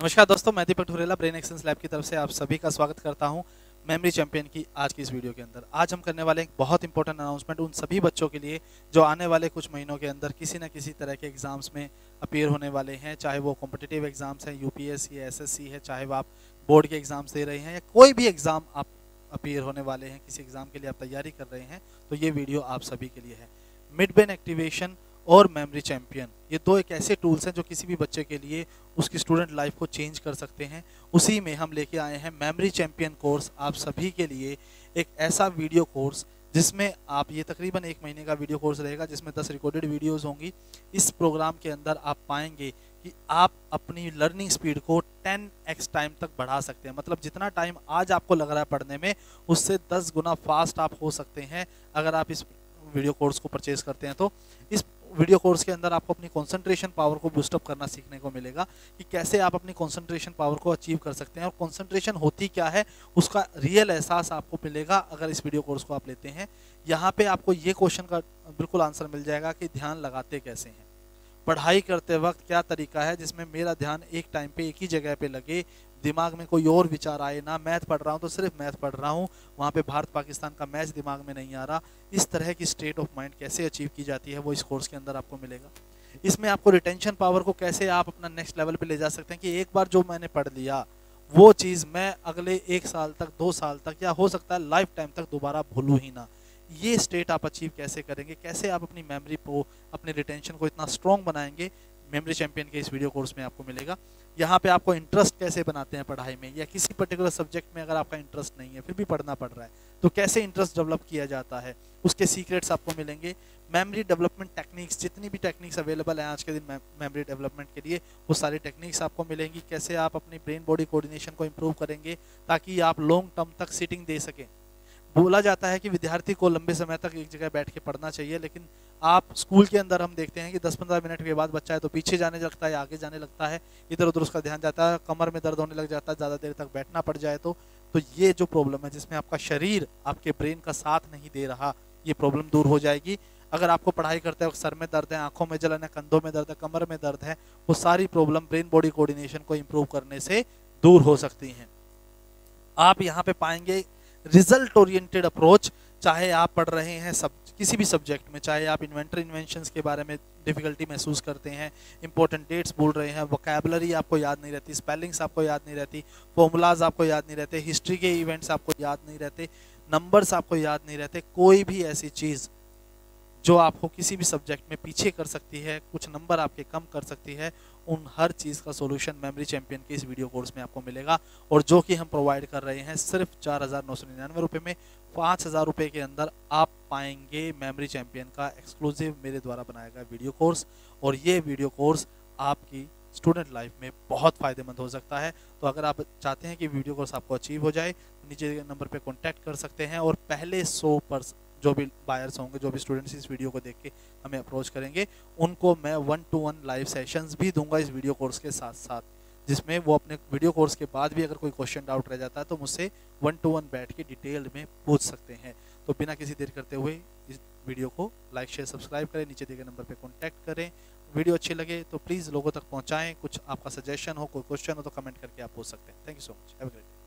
नमस्कार दोस्तों, मैं दीपक ठुरेला ब्रेन एक्सेंस लैब की तरफ़ से आप सभी का स्वागत करता हूँ मेमोरी चैंपियन की आज की इस वीडियो के अंदर। आज हम करने वाले एक बहुत इंपॉर्टेंट अनाउंसमेंट उन सभी बच्चों के लिए जो आने वाले कुछ महीनों के अंदर किसी न किसी तरह के एग्ज़ाम्स में अपेयर होने वाले हैं, चाहे वो कॉम्पिटेटिव एग्ज़ाम्स हैं यूपीएससी है एसएससी है, चाहे वो आप बोर्ड के एग्ज़ाम्स दे रहे हैं या कोई भी एग्ज़ाम आप अपेयर होने वाले हैं, किसी एग्ज़ाम के लिए आप तैयारी कर रहे हैं तो ये वीडियो आप सभी के लिए है। मिड बेन एक्टिवेशन और मेमोरी चैम्पियन ये दो एक ऐसे टूल्स हैं जो किसी भी बच्चे के लिए उसकी स्टूडेंट लाइफ को चेंज कर सकते हैं। उसी में हम लेके आए हैं मेमोरी चैम्पियन कोर्स आप सभी के लिए एक ऐसा वीडियो कोर्स जिसमें आप, ये तकरीबन एक महीने का वीडियो कोर्स रहेगा जिसमें दस रिकॉर्डेड वीडियोस होंगी। इस प्रोग्राम के अंदर आप पाएँगे कि आप अपनी लर्निंग स्पीड को 10x टाइम तक बढ़ा सकते हैं। मतलब जितना टाइम आज आपको लग रहा है पढ़ने में, उससे 10 गुना फास्ट आप हो सकते हैं अगर आप इस वीडियो कोर्स को परचेज करते हैं। तो इस वीडियो कोर्स के अंदर आपको अपनी कंसंट्रेशन पावर को बूस्टअप करना सीखने को मिलेगा कि कैसे आप अपनी कंसंट्रेशन पावर को अचीव कर सकते हैं और कंसंट्रेशन होती क्या है, उसका रियल एहसास आपको मिलेगा अगर इस वीडियो कोर्स को आप लेते हैं। यहाँ पे आपको ये क्वेश्चन का बिल्कुल आंसर मिल जाएगा कि ध्यान लगाते कैसे हैं। पढ़ाई करते वक्त क्या तरीका है जिसमें मेरा ध्यान एक टाइम पे, एक ही जगह पे लगे? दिमाग में कोई और विचार आए ना? मैथ पढ़ रहा हूँ तो सिर्फ़ मैथ पढ़ रहा हूँ। वहाँ पे भारत पाकिस्तान का मैच दिमाग में नहीं आ रहा। इस तरह की स्टेट ऑफ़ माइंड कैसे अचीव की जाती है? वो इस कोर्स के अंदर आपको मिलेगा। इसमें आपको रिटेंशन पावर को कैसे आप अपना नेक्स्ट लेवल पर ले जा सकते हैं कि एक बार जो मैंने पढ़ लिया, वो चीज़ मैं अगले एक साल तक, दो साल तक या हो सकता है लाइफ टाइम तक दोबारा भूलूँ ही ना। ये स्टेट आप अचीव कैसे करेंगे? कैसे आप अपनी मेमोरी को, अपने रिटेंशन को इतना स्ट्रॉन्ग बनाएँगे? मेमोरी चैंपियन के इस वीडियो कोर्स में आपको मिलेगा। यहाँ पे आपको इंटरेस्ट कैसे बनाते हैं पढ़ाई में? या किसी पर्टिकुलर सब्जेक्ट में अगर आपका इंटरेस्ट नहीं है, फिर भी पढ़ना पड़ रहा है तो कैसे इंटरेस्ट डेवलप किया जाता है? उसके सीक्रेट्स आपको मिलेंगे। मेमोरी डेवलपमेंट टेक्निक्स जितनी भी टेक्निक्स अवेलेबल हैं आज के दिन मेमोरी डेवलपमेंट के लिए, वो सारी टेक्निक्स आपको मिलेंगी। कैसे आप अपनी ब्रेन बॉडी कोऑर्डिनेशन को इम्प्रूव करेंगे, ताकि आप लॉन्ग टर्म तक सिटिंग दे सकें। बोला जाता है कि विद्यार्थी को लंबे समय तक एक जगह बैठ के पढ़ना चाहिए, लेकिन आप स्कूल के अंदर हम देखते हैं कि 10-15 मिनट के बाद बच्चा है तो पीछे जाने लगता है, आगे जाने लगता है इधर उधर उसका ध्यान जाता है, कमर में दर्द होने लग जाता है, ज़्यादा देर तक बैठना पड़ जाए तो। तो ये जो प्रॉब्लम है जिसमें आपका शरीर आपके ब्रेन का साथ नहीं दे रहा, ये प्रॉब्लम दूर हो जाएगी। अगर आपको पढ़ाई करते वक्त सर में दर्द है, आँखों में जलन है, कंधों में दर्द है, कमर में दर्द है, वो सारी प्रॉब्लम ब्रेन बॉडी कोऑर्डिनेशन को इम्प्रूव करने से दूर हो सकती हैं। आप यहाँ पे पाएँगे रिज़ल्ट ओरिएंटेड अप्रोच चाहे आप पढ़ रहे हैं सब, किसी भी सब्जेक्ट में, चाहे आप इन्वेंटर इन्वेंशन के बारे में डिफिकल्टी महसूस करते हैं इंपॉर्टेंट डेट्स बोल रहे हैं वोकेबलरी आपको याद नहीं रहती स्पेलिंग्स आपको याद नहीं रहती फॉर्मूलाज आपको याद नहीं रहते हिस्ट्री के इवेंट्स आपको याद नहीं रहते नंबर्स आपको याद नहीं रहते, कोई भी ऐसी चीज़ जो आपको किसी भी सब्जेक्ट में पीछे कर सकती है, कुछ नंबर आपके कम कर सकती है उन हर चीज़ का सॉल्यूशन मेमोरी चैंपियन के इस वीडियो कोर्स में आपको मिलेगा। और जो कि हम प्रोवाइड कर रहे हैं सिर्फ़ चार हज़ार नौ सौ निन्यानवे रुपये में, पाँच हज़ार रुपये के अंदर आप पाएँगे मेमोरी चैंपियन का एक्सक्लूसिव मेरे द्वारा बनाया गया वीडियो कोर्स और ये वीडियो कोर्स आपकी स्टूडेंट लाइफ में बहुत फ़ायदेमंद हो सकता है। तो अगर आप चाहते हैं कि वीडियो कोर्स आपको अचीव हो जाए तो नीचे नंबर पर कॉन्टैक्ट कर सकते हैं। और पहले सौ जो भी बायर्स होंगे, जो भी स्टूडेंट्स इस वीडियो को देख के हमें अप्रोच करेंगे, उनको मैं one to one live sessions भी दूँगा इस वीडियो कोर्स के साथ साथ जिसमें वो अपने वीडियो कोर्स के बाद भी अगर कोई क्वेश्चन डाउट रह जाता है तो मुझसे वन टू वन बैठ के डिटेल में पूछ सकते हैं। तो बिना किसी देर करते हुए इस वीडियो को लाइक शेयर सब्सक्राइब करें, नीचे दिए गए नंबर पर कॉन्टैक्ट करें। वीडियो अच्छी लगे तो प्लीज़ लोगों तक पहुँचाएँ, कुछ आपका सजेशन हो, कोई क्वेश्चन हो तो कमेंट करके आप पूछ सकते हैं। Thank you so much have great